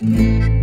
Emel!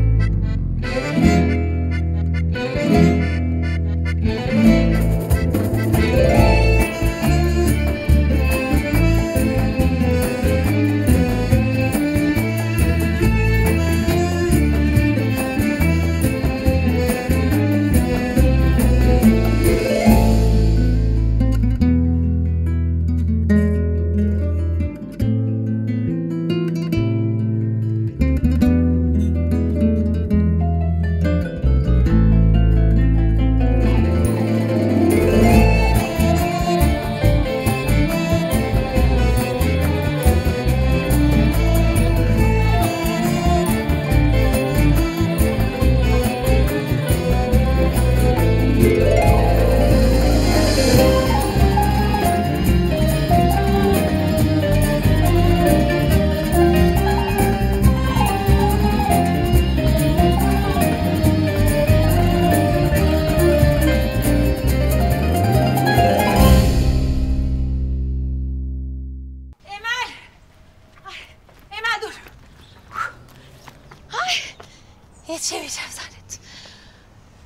Yetişemeyeceğim zannettim.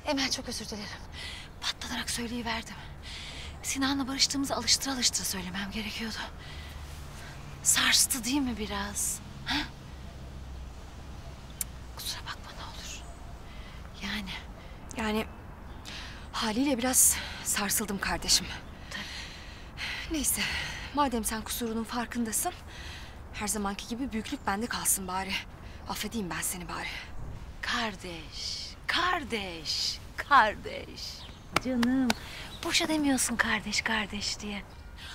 Emel çok özür dilerim. Patlanarak söyleyiverdim. Sinan'la barıştığımızı alıştıra alıştıra söylemem gerekiyordu. Sarstı değil mi biraz? Ha? Kusura bakma ne olur. Yani Yani haliyle biraz sarsıldım kardeşim. Neyse madem sen kusurunun farkındasın her zamanki gibi büyüklük bende kalsın bari. Affedeyim ben seni bari. Kardeş, kardeş, kardeş. Canım, boşa demiyorsun kardeş kardeş diye.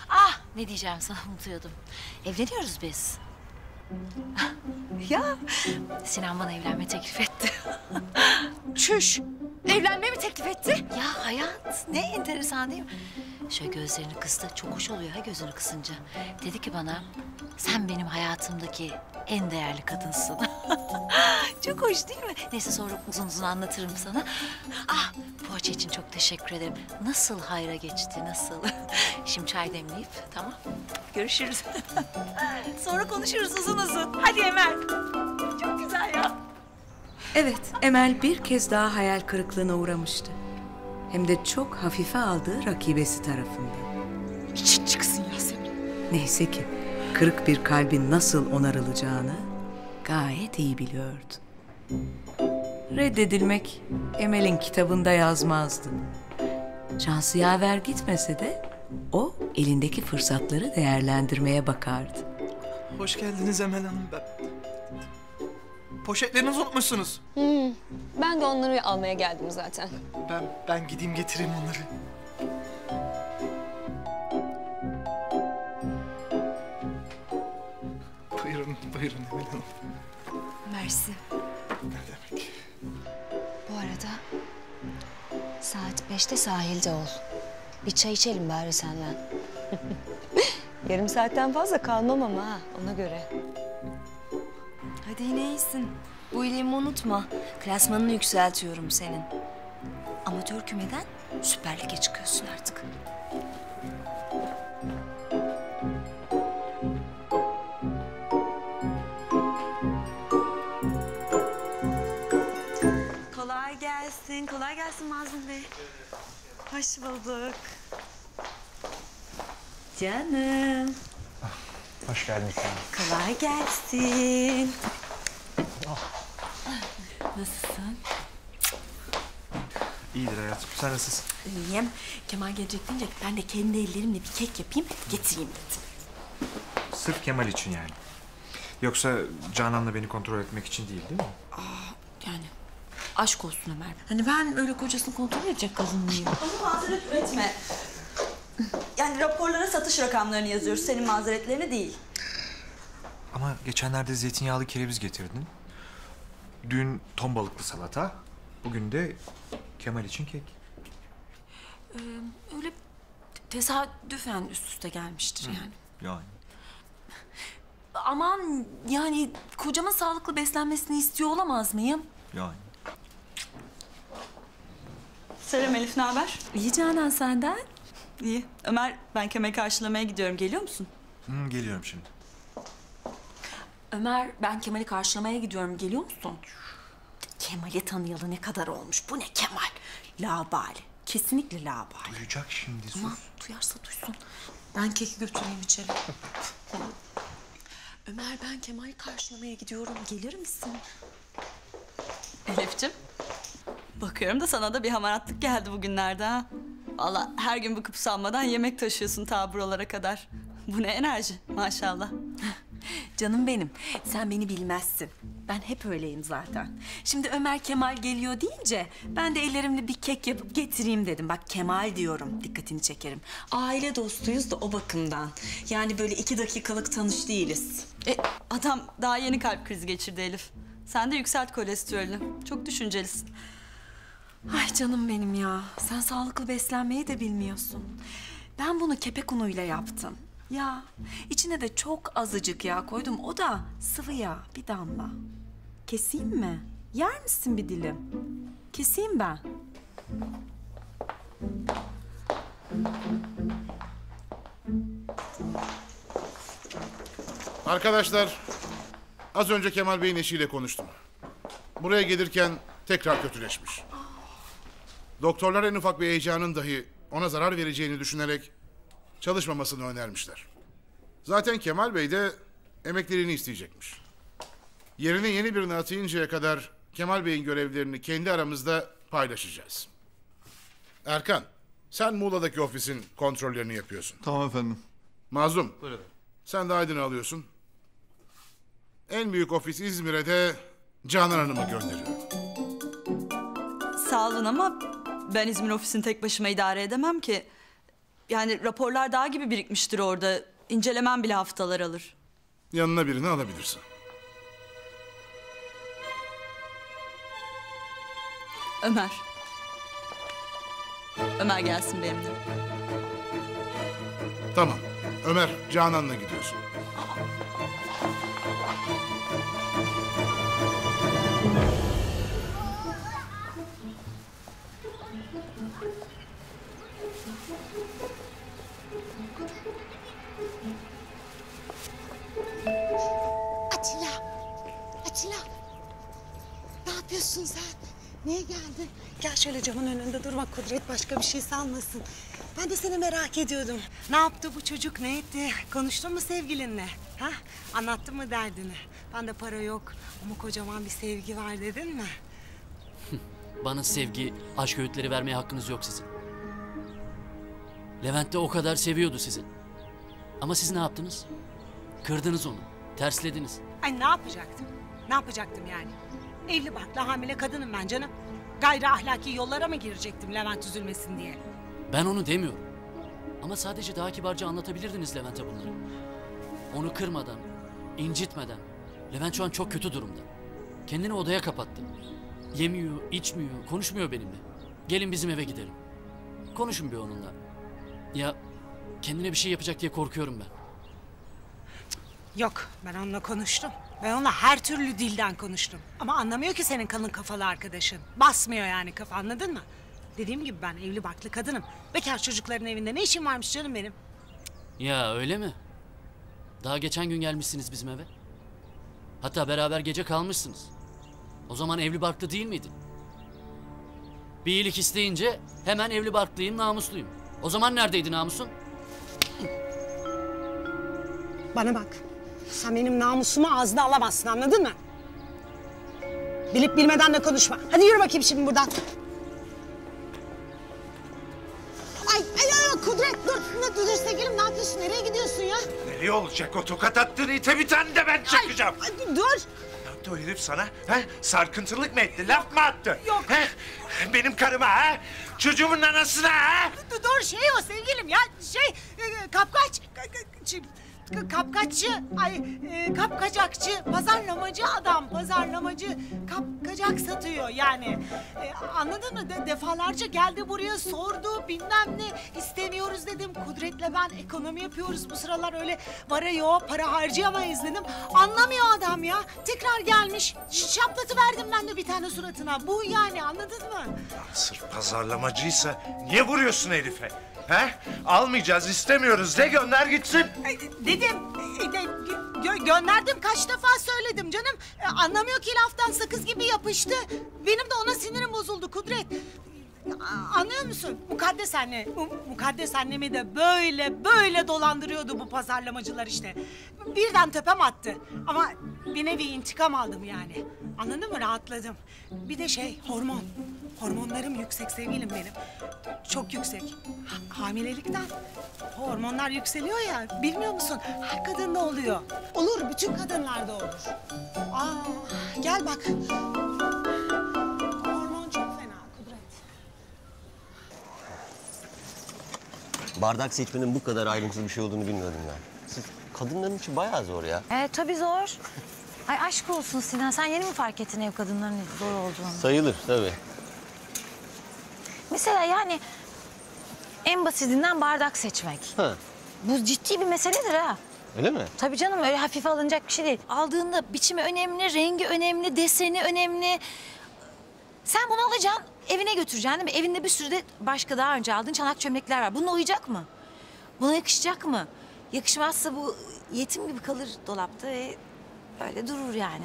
Ah, ne diyeceğim sana unutuyordum. Evleniyoruz biz. Ya Sinan bana evlenme teklif etti. çüş evlenme mi teklif etti? ya hayat ne enteresan değil mi? Şöyle gözlerini kıstı. Çok hoş oluyor ha gözünü kısınca. Dedi ki bana sen benim hayatımdaki en değerli kadınsın. çok hoş değil mi? Neyse sonra uzun uzun anlatırım sana. Ah poğaça için çok teşekkür ederim. Nasıl hayra geçti nasıl? Şimdi çay demleyip tamam. Görüşürüz. sonra konuşuruz uzun uzun. Hadi Emel. Çok güzel ya. Evet, Emel bir kez daha hayal kırıklığına uğramıştı. Hem de çok hafife aldığı rakibesi tarafından. İçin çıksın Yasemin. Neyse ki kırık bir kalbin nasıl onarılacağını gayet iyi biliyordu. Reddedilmek Emel'in kitabında yazmazdı. Şansı yaver gitmese de o elindeki fırsatları değerlendirmeye bakardı. Hoş geldiniz Emel Hanım. Ben... Poşetlerinizi unutmuşsunuz. Ben de onları almaya geldim zaten. Ben ben gideyim getireyim onları. Buyurun, buyurun Emel Hanım. Mersi. Ne demek? Bu arada saat beşte sahilde ol. Bir çay içelim bari senden. Yarım saatten fazla kalmam ama ha ona göre. Hadi yine iyisin. Bu iyiliğimi unutma. Klasmanını yükseltiyorum senin. Amatör kümeden Süper Lig'e çıkıyorsun artık. Kolay gelsin. Kolay gelsin Mazlum Bey. Hoş bulduk. Canım. Hoş geldiniz. Kolay gelsin. Nasılsın? İyidir hayatım. Sen nasılsın? İyiyim. Kemal gelecek deyince ben de kendi ellerimle bir kek yapayım, getireyim dedim. Sırf Kemal için yani. Yoksa Canan'la beni kontrol etmek için değil değil mi? Yani aşk olsun Ömer. Hani ben öyle kocasını kontrol edecek kadın mıyım? Ama mazeret üretme. Yani raporlara satış rakamlarını yazıyoruz. Senin mazeretlerini değil. Ama geçenlerde zeytinyağlı kereviz getirdin. Dün ton balıklı salata. Bugün de Kemal için kek. Öyle tesadüfen üst üste gelmiştir yani. Yani. Aman yani kocamın sağlıklı beslenmesini istiyor olamaz mıyım? Yani. Selam Elif, ne haber? İyi Canan senden. İyi. Ömer, ben Kemal'i karşılamaya gidiyorum. Geliyor musun? Hı, geliyorum şimdi. Ömer ben Kemal'i karşılamaya gidiyorum. Geliyor musun? Kemal'i tanıyalı ne kadar olmuş? Bu ne Kemal? Labali. Kesinlikle labali. Duyacak şimdi sus. Aman duyarsa duysun. Ben keki götüreyim içeri. Ömer ben Kemal'i karşılamaya gidiyorum. Gelir misin? Elif'ciğim. Bakıyorum da sana da bir hamaratlık geldi bugünlerde ha. Valla her gün bıkıp sanmadan yemek taşıyorsun ta buralara kadar. Bu ne enerji maşallah. Canım benim, sen beni bilmezsin. Ben hep öyleyim zaten. Şimdi Ömer Kemal geliyor deyince ben de ellerimle bir kek yapıp getireyim dedim. Bak Kemal diyorum, dikkatini çekerim. Aile dostuyuz da o bakımdan. Yani böyle iki dakikalık tanış değiliz. E, adam daha yeni kalp krizi geçirdi Elif. Sen de yükselt kolesterolünü. Çok düşüncelisin. Ay canım benim ya. Sen sağlıklı beslenmeyi de bilmiyorsun. Ben bunu kepek unuyla yaptım. Ya içine de çok azıcık yağ koydum. O da sıvı yağ bir damla. Keseyim mi? Yer misin bir dilim? Keseyim ben. Arkadaşlar, az önce Kemal Bey'in eşiyle konuştum. Buraya gelirken tekrar kötüleşmiş. Doktorlar en ufak bir heyecanın dahi ona zarar vereceğini düşünerek çalışmamasını önermişler. Zaten Kemal Bey de emekliliğini isteyecekmiş. Yerine yeni birini atayıncaya kadar Kemal Bey'in görevlerini kendi aramızda paylaşacağız. Erkan, sen Muğla'daki ofisin kontrollerini yapıyorsun. Tamam efendim. Mazlum. Sen de Aydın'ı alıyorsun. En büyük ofis İzmir'e de Canan Hanım'ı gönderiyorum. Sağ olun ama ben İzmir ofisini tek başıma idare edemem ki. Yani raporlar dağ gibi birikmiştir orada. İncelemem bile haftalar alır. Yanına birini alabilirsin. Ömer. Ömer gelsin benimle. Tamam. Ömer, Canan'la gidiyorsun. Atilla! Atilla! Ne yapıyorsun sen? Niye geldin? Gel şöyle camın önünde durma Kudret başka bir şey sanmasın. Ben de seni merak ediyordum. Ne yaptı bu çocuk ne etti? Konuştun mu sevgilinle? Ha? Anlattın mı derdini? Ben de para yok ama kocaman bir sevgi var dedin mi? Bana sevgi, aşk öğütleri vermeye hakkınız yok sizin. Levent de o kadar seviyordu sizi. Ama siz ne yaptınız? Kırdınız onu, terslediniz. Ay ne yapacaktım? Ne yapacaktım yani? Evli barklı hamile kadınım ben canım. Gayri ahlaki yollara mı girecektim Levent üzülmesin diye? Ben onu demiyorum. Ama sadece daha kibarca anlatabilirdiniz Levent'e bunları. Onu kırmadan, incitmeden. Levent şu an çok kötü durumda. Kendini odaya kapattı. Yemiyor, içmiyor, konuşmuyor benimle. Gelin bizim eve gidelim. Konuşun bir onunla. Ya kendine bir şey yapacak diye korkuyorum ben. Yok ben onunla konuştum. Ben onunla her türlü dilden konuştum. Ama anlamıyor ki senin kalın kafalı arkadaşın. Basmıyor yani kafa anladın mı? Dediğim gibi ben evli barklı kadınım. Bekar çocukların evinde ne işim varmış canım benim? Ya öyle mi? Daha geçen gün gelmişsiniz bizim eve. Hatta beraber gece kalmışsınız. O zaman evli barklı değil miydin? Bir iyilik isteyince hemen evli barklıyım, namusluyum. O zaman neredeydi namusun? Bana bak. Sen benim namusumu ağzına alamazsın anladın mı? Bilip bilmeden de konuşma. Hadi yürü bakayım şimdi buradan. Ay, ay, ay Kudret dur. Ne dur sevgilim ne yapıyorsun? Nereye gidiyorsun ya? Nereye olacak o tokat attığın ite bir tane de ben çakacağım. Ay, dur. Yaptı o herif sana? He? Sarkıntılık mı etti? Laf mı attı? Yok. He? Benim karıma ha? Çocuğumun anasına ha? Dur, şey o sevgilim ya. Şey e, kapkaç. Ka- ka- ka- Kapkaççı, ay e, kapkacakçı, pazarlamacı adam, pazarlamacı kapkacak satıyor yani. E, anladın mı? De, defalarca geldi buraya sordu, bilmem ne istemiyoruz dedim. Kudret'le ben ekonomi yapıyoruz bu sıralar öyle para yok, para harcayamayız dedim. Anlamıyor adam ya. Tekrar gelmiş, şaplatı verdim ben de bir tane suratına. Bu yani anladın mı? Sırf pazarlamacıysa niye vuruyorsun herife? He? Almayacağız, istemiyoruz. De gönder gitsin. Dedim, e, de- gö- gönderdim kaç defa söyledim canım. E, Anlamıyor ki laftan sakız gibi yapıştı. Benim de ona sinirim bozuldu Kudret. Anlıyor musun? Mukaddes anne, mu- mukaddes annemi de böyle böyle dolandırıyordu bu pazarlamacılar işte. Birden tepem attı. Ama bir nevi intikam aldım yani. Anladın mı? Rahatladım. Bir de şey, hormon. Hormonlarım yüksek sevgilim benim. Çok yüksek. Ha- hamilelikten. Hormonlar yükseliyor ya, bilmiyor musun? Her kadında oluyor. Olur, bütün kadınlarda olur. Aa, gel bak. Bardak seçmenin bu kadar ayrıntılı bir şey olduğunu bilmiyordum ben. Siz kadınların için bayağı zor ya. Evet tabii zor. Ay aşk olsun Sinan sen yeni mi fark ettin ev kadınlarının zor olduğunu? Sayılır tabii. Mesela yani en basitinden bardak seçmek. Ha, Bu ciddi bir meseledir ha. öyle mi? Tabii canım öyle hafife alınacak bir şey değil. Aldığında biçimi önemli, rengi önemli, deseni önemli. Sen bunu alacaksın, evine götüreceksin değil mi? Evinde bir sürü de başka daha önce aldığın çanak çömlekler var. Bununla uyacak mı? Buna yakışacak mı? Yakışmazsa bu yetim gibi kalır dolapta ve öyle durur yani.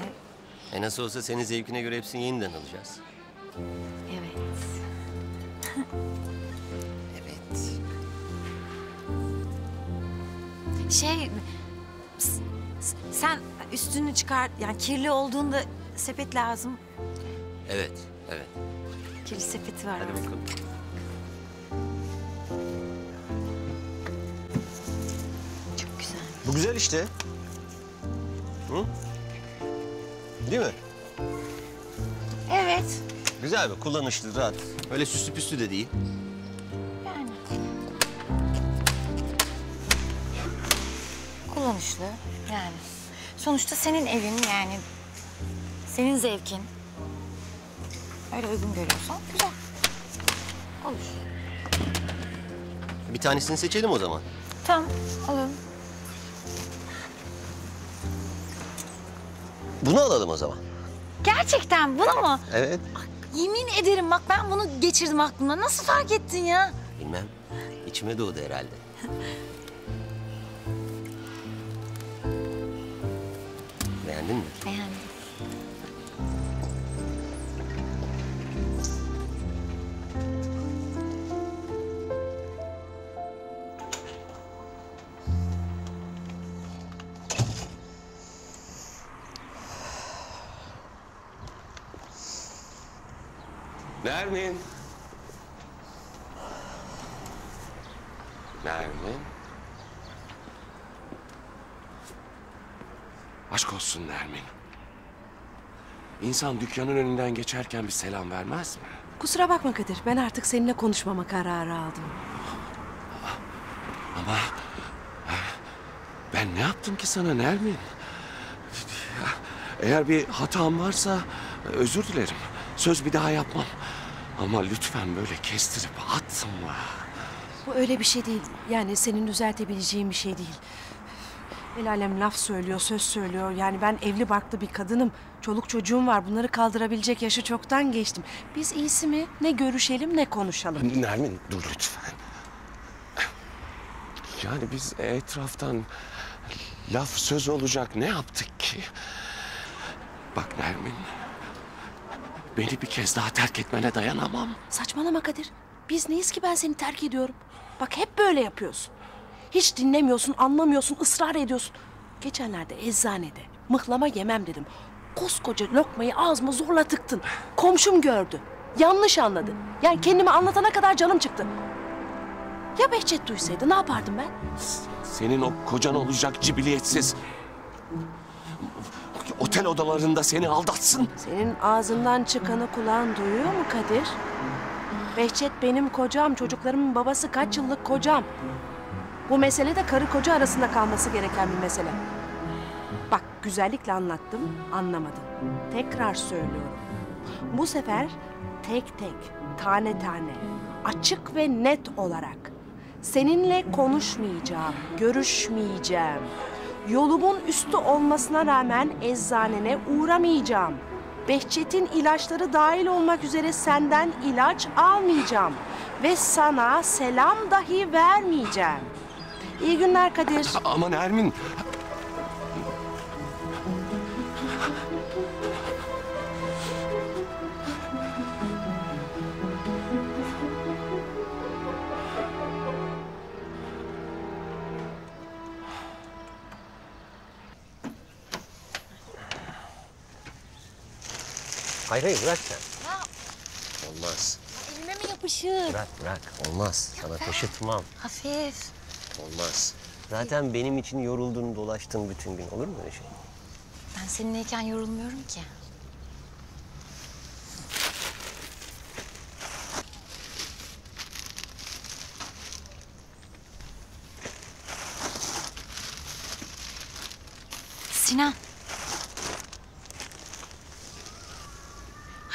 E nasıl olsa senin zevkine göre hepsini yeniden alacağız. Evet. Evet. Şey, sen üstünü çıkar, yani kirli olduğunda sepet lazım. Evet, evet. Kirli sepeti var. Hadi bakalım. Çok güzel. Bu güzel işte. Hı? Değil mi? Evet. Güzel bir kullanışlı, rahat. Öyle süslü püslü de değil. Yani. Kullanışlı yani. Sonuçta senin evin yani. Senin zevkin. Öyle uygun görüyorsan güzel. Olur. Bir tanesini seçelim o zaman. Tamam, alalım. Bunu alalım o zaman. Gerçekten bunu mu? Evet. Yemin ederim bak ben bunu geçirdim aklımdan. Nasıl fark ettin ya? Bilmem. İçime doğdu herhalde. Beğendin mi? Beğendim. Nermin. Nermin. Aşk olsun Nermin. İnsan dükkanın önünden geçerken bir selam vermez mi? Kusura bakma Kadir. Ben artık seninle konuşmama kararı aldım. Ama ben ne yaptım ki sana Nermin? Eğer bir hatam varsa özür dilerim. Söz bir daha yapmam. Ama lütfen böyle kestirip atma. Bu öyle bir şey değil. Yani senin düzeltebileceğin bir şey değil. El alem laf söylüyor, söz söylüyor. Yani ben evli barklı bir kadınım. Çoluk çocuğum var. Bunları kaldırabilecek yaşı çoktan geçtim. Biz iyisi mi ne görüşelim ne konuşalım. Nermin dur lütfen. Yani biz etraftan laf söz olacak ne yaptık ki? Bak Nermin. Beni bir kez daha terk etmene dayanamam. Saçmalama Kadir. Biz neyiz ki ben seni terk ediyorum? Bak hep böyle yapıyorsun. Hiç dinlemiyorsun, anlamıyorsun, ısrar ediyorsun. Geçenlerde eczanede mıhlama yemem dedim. Koskoca lokmayı ağzıma zorla tıktın. Komşum gördü. Yanlış anladı. Yani kendimi anlatana kadar canım çıktı. Ya Behçet duysaydı ne yapardım ben? Senin o kocan olacak cibiliyetsiz. Otel odalarında seni aldatsın. Senin ağzından çıkanı kulağın duyuyor mu Kadir? Behçet benim kocam, çocuklarımın babası kaç yıllık kocam. Bu mesele de karı koca arasında kalması gereken bir mesele. Bak güzellikle anlattım, anlamadın. Tekrar söylüyorum. Bu sefer tek tek, tane tane, açık ve net olarak seninle konuşmayacağım, görüşmeyeceğim. Yolumun üstü olmasına rağmen eczanene uğramayacağım. Behçet'in ilaçları dahil olmak üzere senden ilaç almayacağım. Ve sana selam dahi vermeyeceğim. İyi günler Kadir. Aman Ermin. Hayır hayır bırak sen. Olmaz. Elime mi yapışır? Bırak bırak. Olmaz. Sana taşıtmam. Hafif. Olmaz. Zaten benim için yoruldun dolaştın bütün gün. Olur mu öyle şey? Ben seninleyken yorulmuyorum ki. Sinan.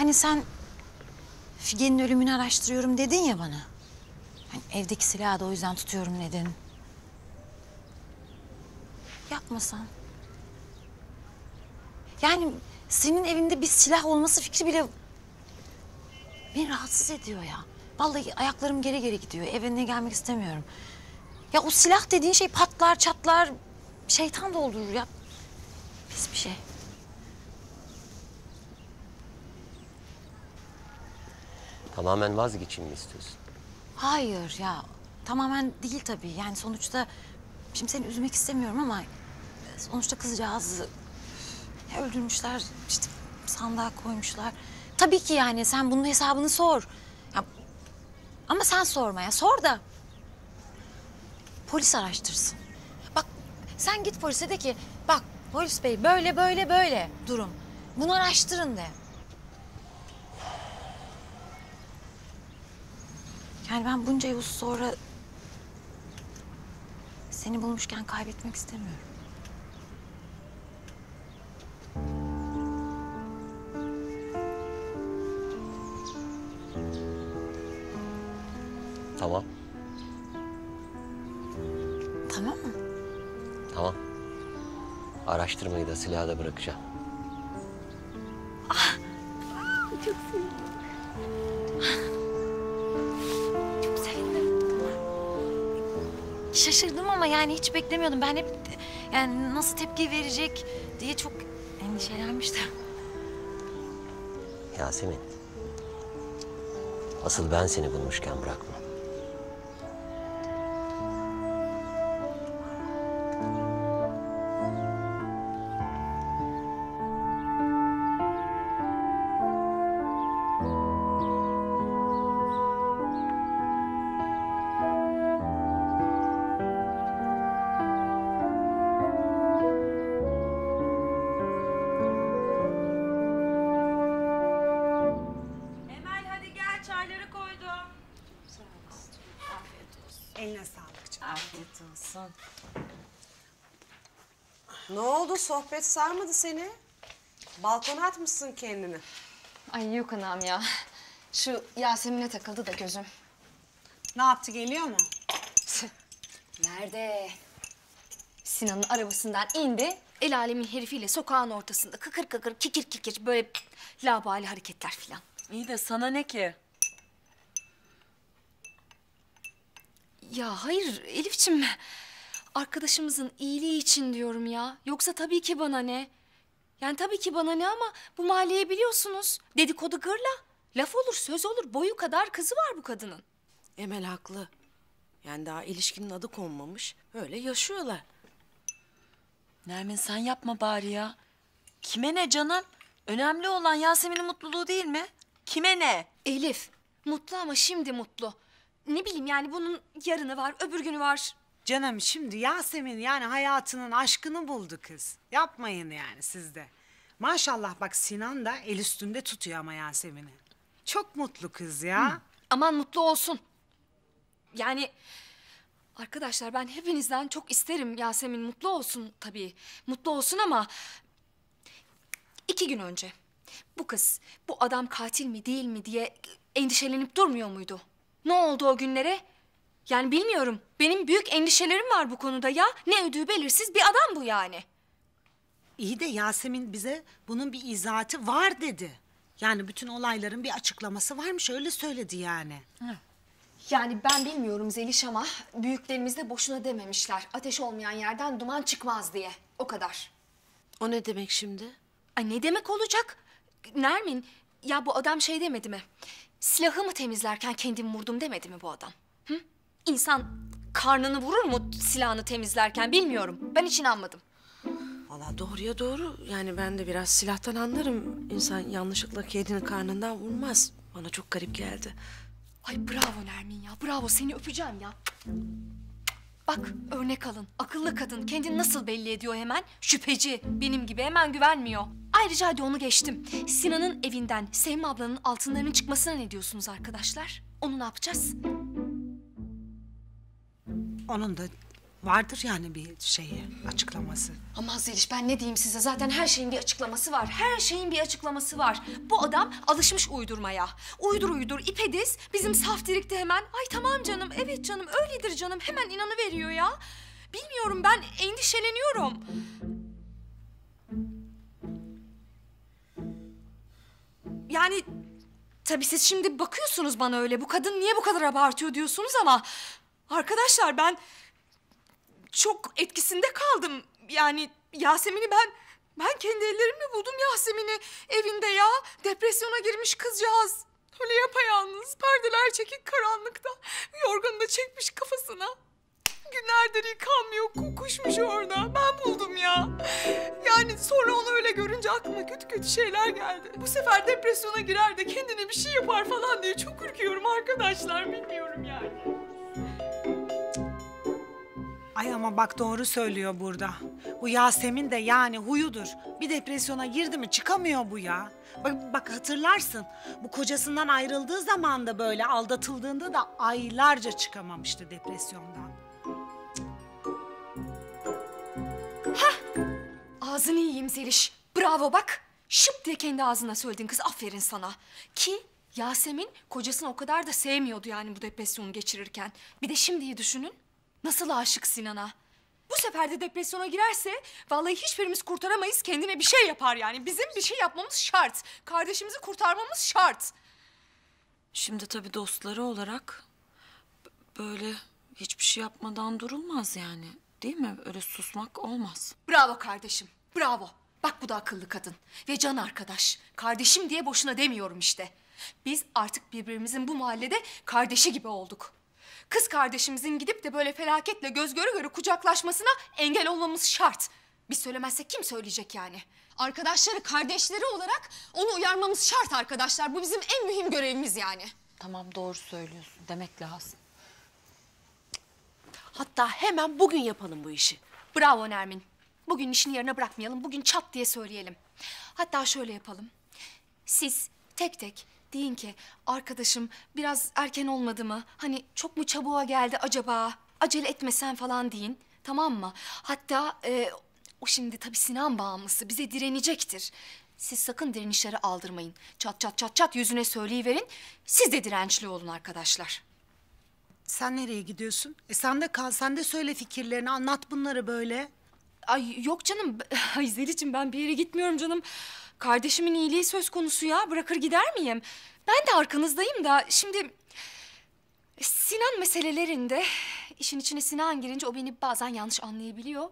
Hani sen Figen'in ölümünü araştırıyorum dedin ya bana. Hani evdeki silahı da o yüzden tutuyorum dedin. Yapmasan. Yani senin evinde bir silah olması fikri bile beni rahatsız ediyor ya. Vallahi ayaklarım geri geri gidiyor. Evine gelmek istemiyorum. Ya o silah dediğin şey patlar, çatlar, şeytan doldurur ya. Pis bir şey. Tamamen vazgeçeyim mi istiyorsun? Hayır ya tamamen değil tabii. Yani sonuçta şimdi seni üzmek istemiyorum ama sonuçta kızcağızı ya öldürmüşler işte sandığa koymuşlar. Tabii ki yani sen bunun hesabını sor. Ya, ama sen sorma ya sor da polis araştırsın. Bak sen git polise de ki bak polis bey böyle böyle böyle durum. Bunu araştırın de. Yani ben bunca yıl sonra seni bulmuşken kaybetmek istemiyorum. Tamam. Tamam mı? Tamam. Araştırmayı da silahı da bırakacağım. Çok sevindim. Şaşırdım ama yani hiç beklemiyordum. Ben hep yani nasıl tepki verecek diye çok endişelenmiştim. Yasemin. Asıl ben seni bulmuşken bırakma. Sohbet sarmadı seni. Balkona atmışsın kendini. Ay yok anam ya. Şu Yasemin'e takıldı da gözüm. Ne yaptı geliyor mu? Nerede? Sinan'ın arabasından indi. El alemin herifiyle sokağın ortasında kıkır kıkır kikir kikir böyle labali hareketler filan. İyi de sana ne ki? Ya hayır Elifçim. Arkadaşımızın iyiliği için diyorum ya. Yoksa tabii ki bana ne? Yani tabii ki bana ne ama bu mahalleyi biliyorsunuz. Dedikodu gırla. Laf olur, söz olur. Boyu kadar kızı var bu kadının. Emel haklı. Yani daha ilişkinin adı konmamış. Öyle yaşıyorlar. Nermin sen yapma bari ya. Kime ne canım? Önemli olan Yasemin'in mutluluğu değil mi? Kime ne? Elif, mutlu ama şimdi mutlu. Ne bileyim yani bunun yarını var, öbür günü var. Canım şimdi Yasemin yani hayatının aşkını buldu kız. Yapmayın yani siz de. Maşallah bak Sinan da el üstünde tutuyor ama Yasemin'i. Çok mutlu kız ya. Aman mutlu olsun. Yani arkadaşlar ben hepinizden çok isterim Yasemin mutlu olsun tabii. Mutlu olsun ama iki gün önce bu kız bu adam katil mi değil mi diye endişelenip durmuyor muydu? Ne oldu o günlere? Yani bilmiyorum. Benim büyük endişelerim var bu konuda ya. Ne ödüğü belirsiz bir adam bu yani. İyi de Yasemin bize bunun bir izahatı var dedi. Yani bütün olayların bir açıklaması varmış öyle söyledi yani. Yani ben bilmiyorum Zeliş ama büyüklerimiz de boşuna dememişler. Ateş olmayan yerden duman çıkmaz diye. O kadar. O ne demek şimdi? Ay ne demek olacak? Nermin ya bu adam şey demedi mi? Silahımı temizlerken kendim vurdum demedi mi bu adam? Hı? İnsan karnını vurur mu silahını temizlerken bilmiyorum. Ben hiç inanmadım. Valla doğruya doğru. Yani ben de biraz silahtan anlarım. İnsan yanlışlıkla kedinin karnından vurmaz. Bana çok garip geldi. Ay bravo Nermin ya bravo seni öpeceğim ya. Bak örnek alın. Akıllı kadın kendini nasıl belli ediyor hemen? Şüpheci. Benim gibi hemen güvenmiyor. Ayrıca hadi onu geçtim. Sinan'ın evinden Sevim ablanın altınlarının çıkmasına ne diyorsunuz arkadaşlar? Onu ne yapacağız? Onun da vardır yani bir şeyi açıklaması. Ama Zeliş ben ne diyeyim size zaten her şeyin bir açıklaması var. Her şeyin bir açıklaması var. Bu adam alışmış uydurmaya. Uydur uydur ipe diz bizim saf dirikti hemen. Ay tamam canım evet canım öyledir canım hemen inanıveriyor ya. Bilmiyorum ben endişeleniyorum. Yani tabii siz şimdi bakıyorsunuz bana öyle bu kadın niye bu kadar abartıyor diyorsunuz ama... Arkadaşlar ben çok etkisinde kaldım. Yani Yasemin'i ben ben kendi ellerimle buldum Yasemin'i evinde ya. Depresyona girmiş kızcağız. Öyle yapayalnız perdeler çekik karanlıkta. Yorganı da çekmiş kafasına. Günlerdir yıkanmıyor kokuşmuş orada. Ben buldum ya. Yani sonra onu öyle görünce aklıma kötü kötü şeyler geldi. Bu sefer depresyona girer de kendine bir şey yapar falan diye çok ürküyorum arkadaşlar. Bilmiyorum yani. Ay ama bak doğru söylüyor burada. Bu Yasemin de yani huyudur. Bir depresyona girdi mi çıkamıyor bu ya. Bak, bak hatırlarsın. Bu kocasından ayrıldığı zaman da böyle aldatıldığında da aylarca çıkamamıştı depresyondan. Ağzını yiyeyim Zeliş. Bravo bak. Şıp diye kendi ağzına söyledin kız. Aferin sana. Ki Yasemin kocasını o kadar da sevmiyordu yani bu depresyonu geçirirken. Bir de şimdiyi düşünün. Nasıl aşık Sinan'a. Bu sefer de depresyona girerse vallahi hiçbirimiz kurtaramayız. Kendine bir şey yapar yani. Bizim bir şey yapmamız şart. Kardeşimizi kurtarmamız şart. Şimdi tabii dostları olarak böyle hiçbir şey yapmadan durulmaz yani. Değil mi? Öyle susmak olmaz. Bravo kardeşim. Bravo. Bak bu da akıllı kadın. Ve can arkadaş. Kardeşim diye boşuna demiyorum işte. Biz artık birbirimizin bu mahallede kardeşi gibi olduk. Kız kardeşimizin gidip de böyle felaketle göz göre göre kucaklaşmasına engel olmamız şart. Biz söylemezsek kim söyleyecek yani? Arkadaşları, kardeşleri olarak onu uyarmamız şart arkadaşlar. Bu bizim en mühim görevimiz yani. Tamam doğru söylüyorsun demek lazım. Hatta hemen bugün yapalım bu işi. Bravo Nermin. Bugün işini yarına bırakmayalım. Bugün çat diye söyleyelim. Hatta şöyle yapalım. Siz tek tek deyin ki arkadaşım biraz erken olmadı mı? Hani çok mu çabuğa geldi acaba? Acele etmesen falan deyin. Tamam mı? Hatta e, o şimdi tabii Sinan bağımlısı bize direnecektir. Siz sakın direnişleri aldırmayın. Çat çat çat çat yüzüne söyleyiverin. Siz de dirençli olun arkadaşlar. Sen nereye gidiyorsun? E sen de kal, sen de söyle fikirlerini, anlat bunları böyle. Ay yok canım. Ay Zelicim ben bir yere gitmiyorum canım. Kardeşimin iyiliği söz konusu ya. Bırakır gider miyim? Ben de arkanızdayım da şimdi... Sinan meselelerinde işin içine Sinan girince o beni bazen yanlış anlayabiliyor.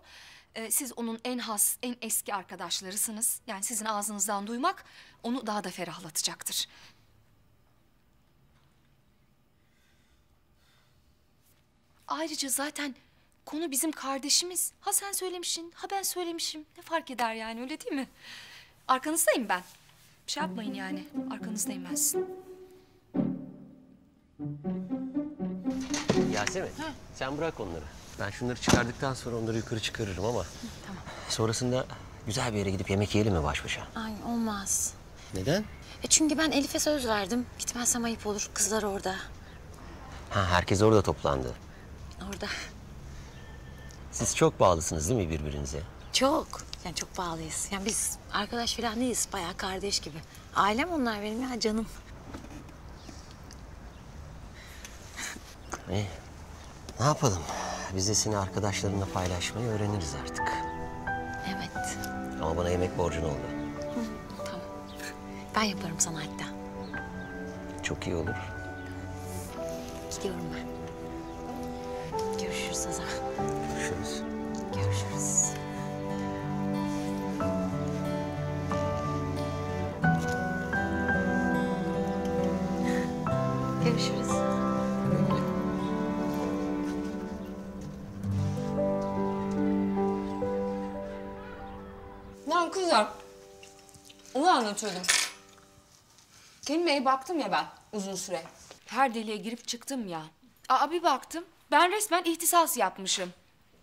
Ee, siz onun en has, en eski arkadaşlarısınız. Yani sizin ağzınızdan duymak onu daha da ferahlatacaktır. Ayrıca zaten konu bizim kardeşimiz. Ha sen söylemişsin, ha ben söylemişim. Ne fark eder yani öyle değil mi? Arkanızdayım ben. Bir şey yapmayın yani. Arkanızdayım ben sizin. Yasemin sen bırak onları. Ben şunları çıkardıktan sonra onları yukarı çıkarırım ama. Tamam. Sonrasında güzel bir yere gidip yemek yiyelim mi baş başa? Ay olmaz. Neden? E çünkü ben Elif'e söz verdim. Gitmezsem ayıp olur. Kızlar orada. Ha herkes orada toplandı. Orada. Siz çok bağlısınız değil mi birbirinize? Çok. Yani çok bağlıyız. Yani biz arkadaş falan değiliz. Bayağı kardeş gibi. Ailem onlar benim ya canım. İyi. Ne yapalım? Biz de seni arkadaşlarınla paylaşmayı öğreniriz artık. Evet. Ama bana yemek borcun oldu. Tamam. Ben yaparım sana hatta. Çok iyi olur. Gidiyorum ben. Görüşürüz. Görüşürüz. Görüşürüz. Görüşürüz. Baktım ya ben uzun süre. Her deliğe girip çıktım ya. Aa bir baktım. Ben resmen ihtisas yapmışım.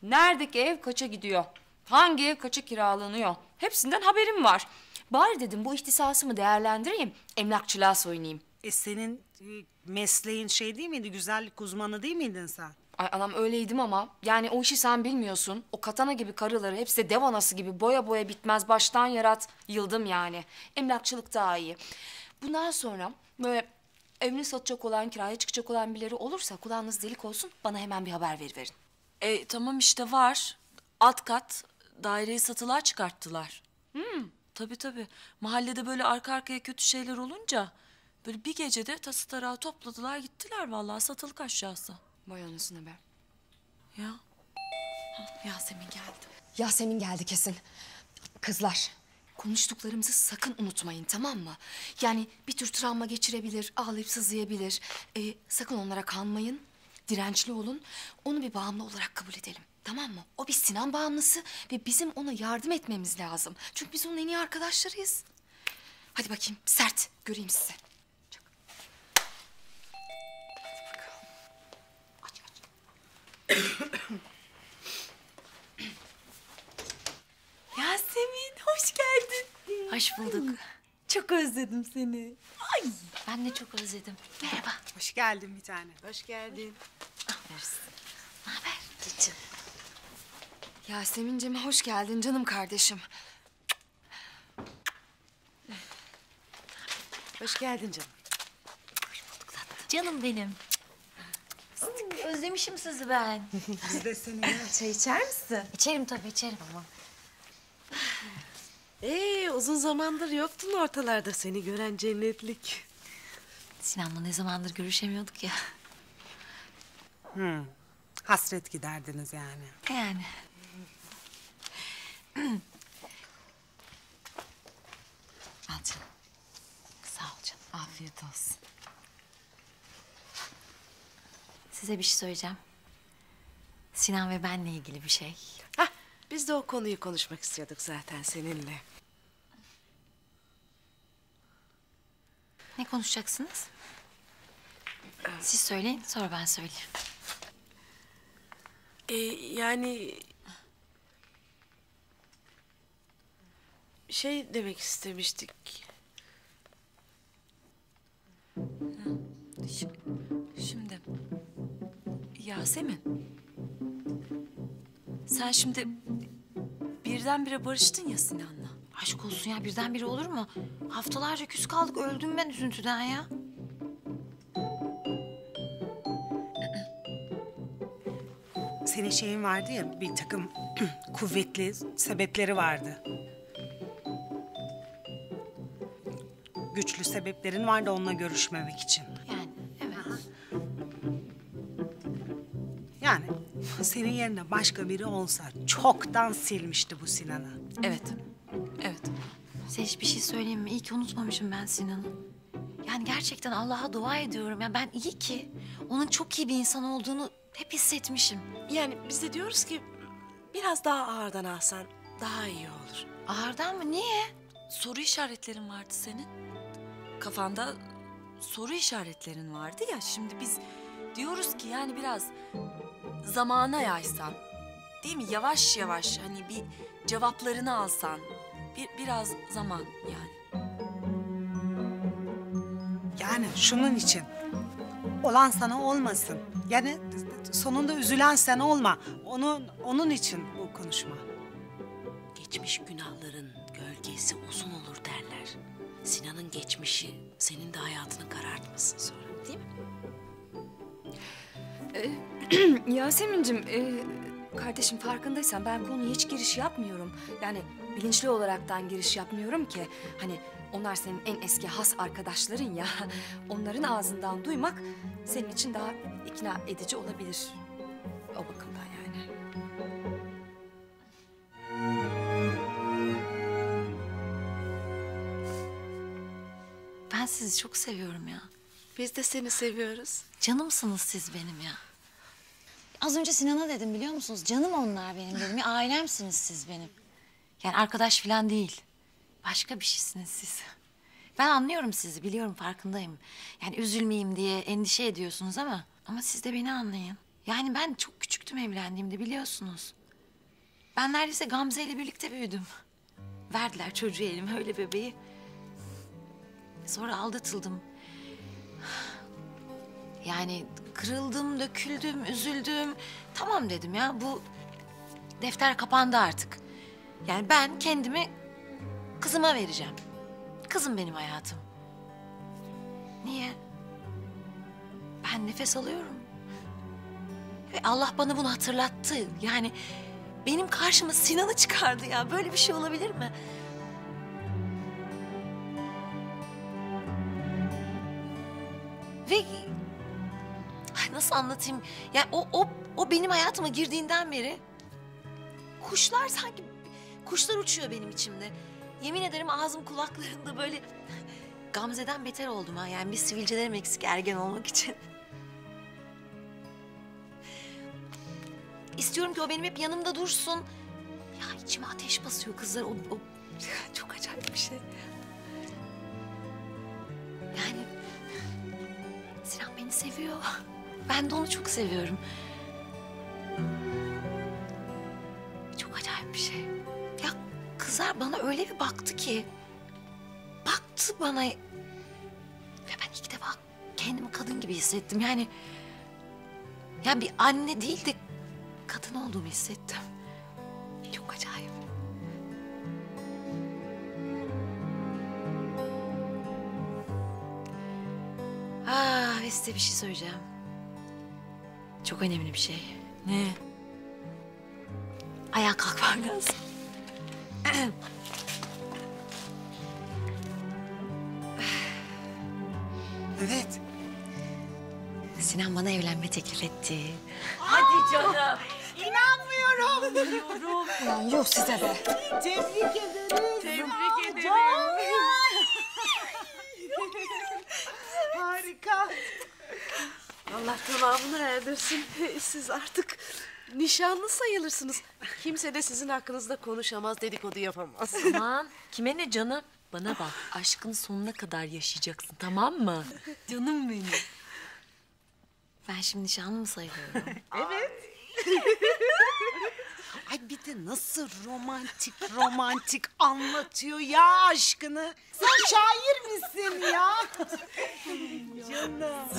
Neredeki ev kaça gidiyor? Hangi ev kaça kiralanıyor? Hepsinden haberim var. Bari dedim bu ihtisasımı değerlendireyim. Emlakçılığa soyunayım. E senin e, mesleğin şey değil miydi? Güzellik uzmanı değil miydin sen? Ay anam öyleydim ama yani o işi sen bilmiyorsun. O katana gibi karıları hepsi de dev anası gibi boya boya bitmez baştan yarat. Yıldım yani. Emlakçılık daha iyi. Bundan sonra böyle evini satacak olan, kiraya çıkacak olan birileri olursa kulağınız delik olsun bana hemen bir haber veriverin. E tamam işte var. Alt kat daireyi satılığa çıkarttılar. Hmm. Tabii tabii. Mahallede böyle arka arkaya kötü şeyler olunca böyle bir gecede tası tarağı topladılar gittiler vallahi satılık aşağısı. Vay anasını be. Ya. Yasemin geldi. Yasemin geldi kesin. Kızlar, konuştuklarımızı sakın unutmayın tamam mı? Yani bir tür travma geçirebilir, ağlayıp sızlayabilir. Ee, sakın onlara kanmayın, dirençli olun. Onu bir bağımlı olarak kabul edelim. Tamam mı? O bir Sinan bağımlısı ve bizim ona yardım etmemiz lazım. Çünkü biz onun en iyi arkadaşlarıyız. Hadi bakayım sert göreyim sizi. Yasemin. Hoş bulduk. Çok özledim seni. Ay. Ben de çok özledim. Merhaba. Hoş geldin bir tane. Hoş geldin. Ne haber? Geçin. Yasemin'cim hoş geldin canım kardeşim. Hoş geldin canım. Canım benim. Özlemişim sizi ben. Biz de seni. Çay içer misin? İçerim tabii içerim ama. Ee, uzun zamandır yoktun ortalarda seni gören cennetlik. Sinan'la ne zamandır görüşemiyorduk ya. Hmm. Hasret giderdiniz yani. Yani. Al canım. Sağ ol canım. Afiyet olsun. Size bir şey söyleyeceğim. Sinan ve benle ilgili bir şey. Hah, biz de o konuyu konuşmak istiyorduk zaten seninle. Ne konuşacaksınız? Siz söyleyin, sonra ben söyleyeyim. Ee, yani... Şey demek istemiştik. Şimdi Yasemin. Sen şimdi birdenbire barıştın ya Sinan'la. Aşk olsun ya birdenbire olur mu? Haftalarca küs kaldık öldüm ben üzüntüden ya. Senin şeyin vardı ya bir takım kuvvetli sebepleri vardı. Güçlü sebeplerin vardı onunla görüşmemek için. Yani evet. Yani senin yerine başka biri olsa çoktan silmişti bu Sinan'ı. Evet. Evet. Size hiçbir şey söyleyeyim mi? İyi ki unutmamışım ben Sinan'ı. Yani gerçekten Allah'a dua ediyorum. Ya ben iyi ki onun çok iyi bir insan olduğunu hep hissetmişim. Yani biz de diyoruz ki biraz daha ağırdan alsan daha iyi olur. Ağırdan mı? Niye? Soru işaretlerin vardı senin. Kafanda soru işaretlerin vardı ya. Şimdi biz diyoruz ki yani biraz zamana yaysan. Değil mi? Yavaş yavaş hani bir cevaplarını alsan. Bir, biraz zaman yani. Yani şunun için. Olan sana olmasın. Yani sonunda üzülen sen olma. Onun onun için bu konuşma. Geçmiş günahların gölgesi uzun olur derler. Sinan'ın geçmişi senin de hayatını karartmasın sonra değil mi? Yasemin'cim, e, kardeşim farkındaysan ben konuya hiç giriş yapmıyorum. Yani bilinçli olaraktan giriş yapmıyorum ki. Hani onlar senin en eski has arkadaşların ya. Onların ağzından duymak senin için daha ikna edici olabilir. O bakımdan yani. Ben sizi çok seviyorum ya. Biz de seni seviyoruz. Canımsınız siz benim ya. Az önce Sinan'a dedim biliyor musunuz? Canım onlar benim dedim. Ya, ailemsiniz siz benim. Yani arkadaş falan değil. Başka bir şeysiniz siz. Ben anlıyorum sizi, biliyorum farkındayım. Yani üzülmeyeyim diye endişe ediyorsunuz ama... Ama siz de beni anlayın. Yani ben çok küçüktüm evlendiğimde biliyorsunuz. Ben neredeyse Gamze ile birlikte büyüdüm. Verdiler çocuğu elime öyle bebeği. Sonra aldatıldım. Yani kırıldım, döküldüm, üzüldüm. Tamam dedim ya bu defter kapandı artık. Yani ben kendimi kızıma vereceğim. Kızım benim hayatım. Niye? Ben nefes alıyorum. Ve Allah bana bunu hatırlattı. Yani benim karşıma Sinan'ı çıkardı ya. Böyle bir şey olabilir mi? Ve nasıl anlatayım? Yani o, o, o benim hayatıma girdiğinden beri kuşlar sanki kuşlar uçuyor benim içimde. Yemin ederim ağzım kulaklarında böyle Gamze'den beter oldum ha. Yani bir sivilcelerim eksik ergen olmak için. İstiyorum ki o benim hep yanımda dursun. Ya içime ateş basıyor kızlar. O, o çok acayip bir şey. Yani Sinan beni seviyor. Ben de onu çok seviyorum. Çok acayip bir şey. Ya kızlar bana öyle bir baktı ki. Baktı bana. Ve ben ilk defa kendimi kadın gibi hissettim. Yani... Yani bir anne değil de kadın olduğumu hissettim. Çok acayip. Ah ve size bir şey söyleyeceğim. Çok önemli bir şey. Ne? Ayağa kalkmam lazım. evet. Sinan bana evlenme teklif etti. Hadi canım. İnanmıyorum. İnanmıyorum. Ulan yuh size be. Tebrik ederiz. Tebrik ederim. Harika. Allah tamamını erdirsin. Siz artık nişanlı sayılırsınız. Kimse de sizin hakkınızda konuşamaz, dedikodu yapamaz. Aman kime ne canım? Bana bak aşkın sonuna kadar yaşayacaksın tamam mı? Canım benim. Ben şimdi nişanlı mı sayılıyorum? Evet. Ay bir de nasıl romantik romantik anlatıyor ya aşkını. Sen şair misin ya? Canım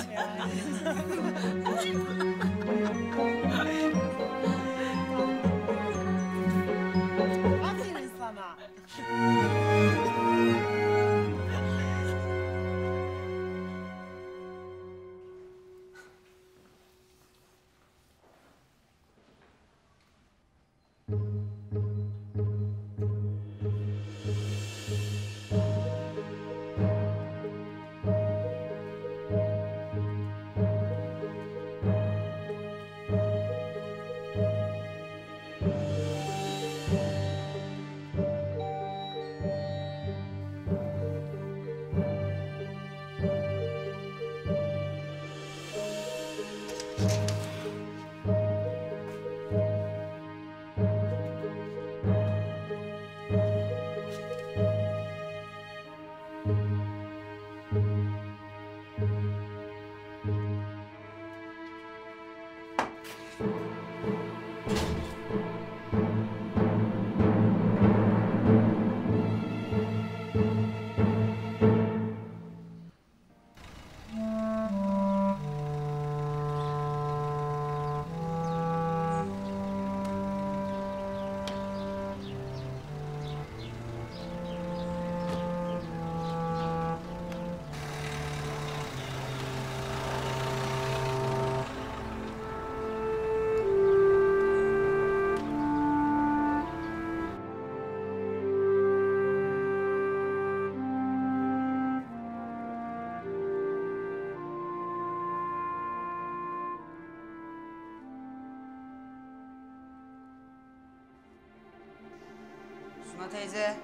Suna teyze.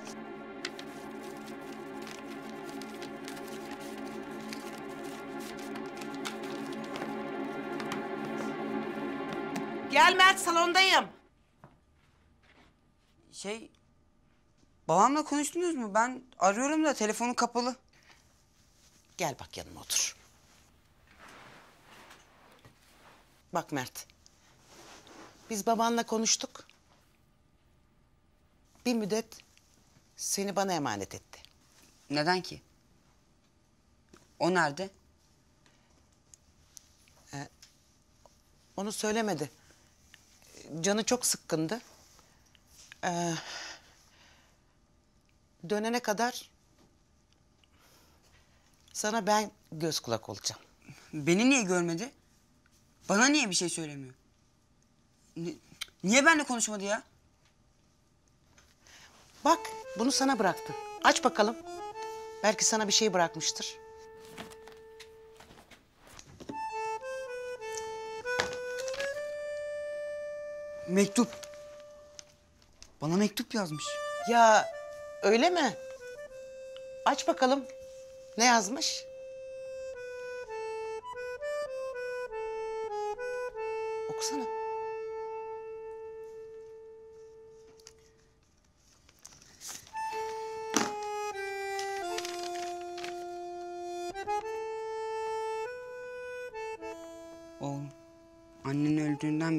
Gel Mert salondayım. Şey... Babamla konuştunuz mu? Ben arıyorum da telefonu kapalı. Gel bak yanıma otur. Bak Mert. Biz babanla konuştuk. Bir müddet seni bana emanet etti. Neden ki? O nerede? Onu söylemedi. Canı çok sıkkındı. Ee, dönene kadar sana ben göz kulak olacağım. Beni niye görmedi? Bana niye bir şey söylemiyor? Ni- niye benimle konuşmadı ya? Bak bunu sana bıraktı. Aç bakalım. Belki sana bir şey bırakmıştır. Mektup. Bana mektup yazmış. Ya öyle mi? Aç bakalım. Ne yazmış? Okusana.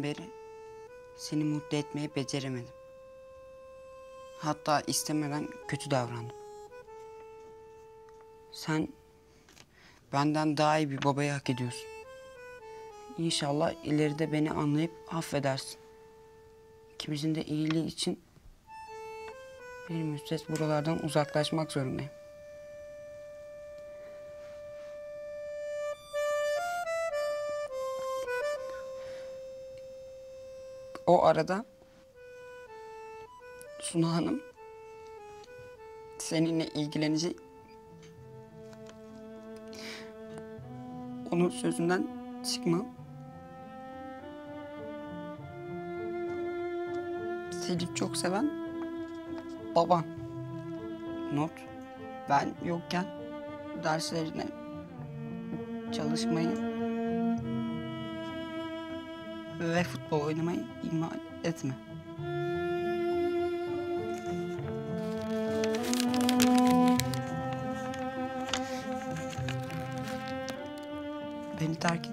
Beri seni mutlu etmeyi beceremedim. Hatta istemeden kötü davrandım. Sen benden daha iyi bir babayı hak ediyorsun. İnşallah ileride beni anlayıp affedersin. İkimizin de iyiliği için bir müddet buralardan uzaklaşmak zorundayım. O arada Suna Hanım seninle ilgilenecek. Onun sözünden çıkma. Seni çok seven baban. Not. Ben yokken derslerine çalışmayı ve futbol oynamayı ihmal etme. Beni terk et.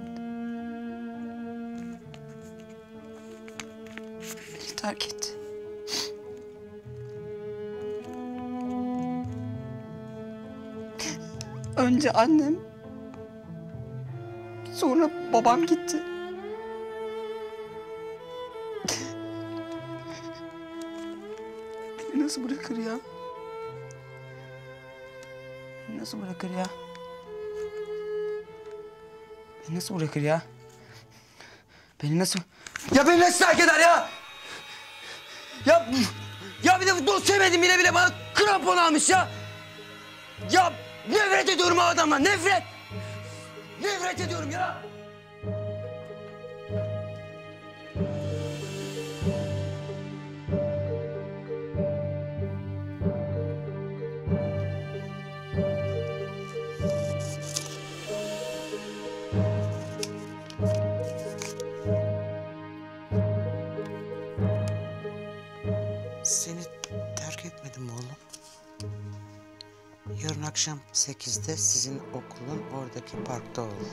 Beni terk et. Önce annem, sonra babam gitti. Bırakır ya? Beni nasıl bırakır ya? Beni nasıl bırakır ya? Beni nasıl... Ya beni nasıl terk eder ya? Ya, ya bir de sevmedim bile bile bana krampon almış ya. Ya nefret ediyorum o adamdan nefret. Nefret ediyorum ya. 8'de sizin okulun oradaki parkta olur.